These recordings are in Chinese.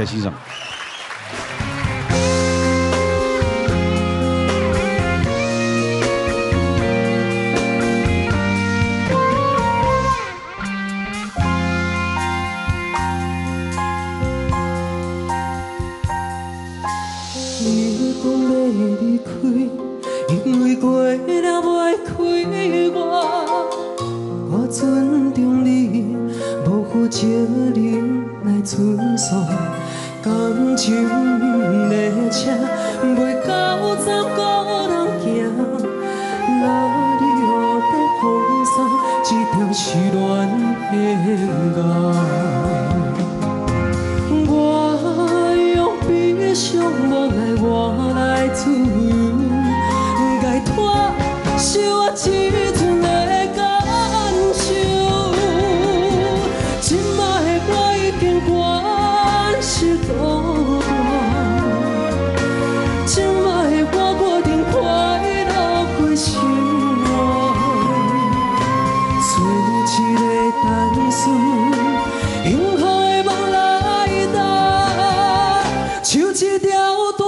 来欣赏。你讲要离开，因为过了袂开我。我尊重你，无负责任来存送感情的车，袂到站过一条大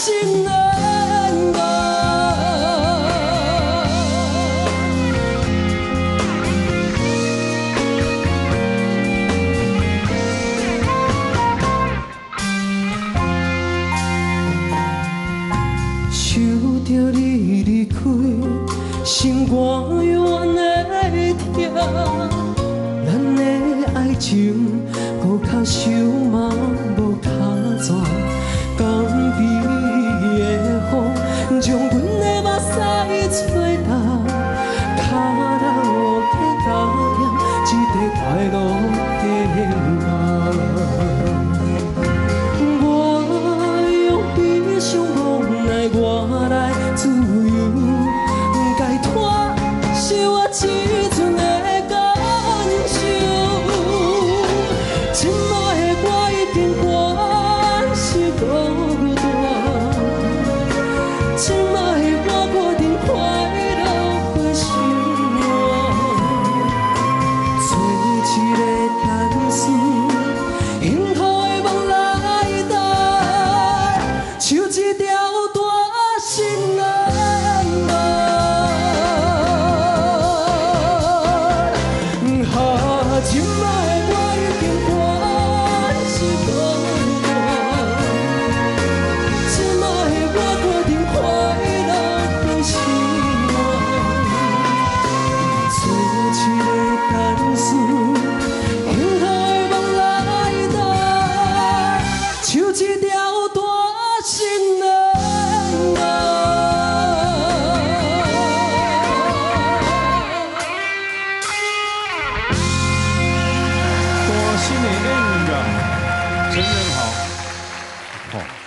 心的歌。受着你离开，心肝永远会痛。咱的爱情，搁较想目屎吹干。脚头去加点一个快乐的歌。我用悲伤无奈换来自由，解脱是我一阵的感受。今摆的我已经关系孤哈，今摆的我已经关系孤单，今摆的我过定快乐的生活。做一个单纯永恒的梦来搭，唱一多新的演歌，真正好，好。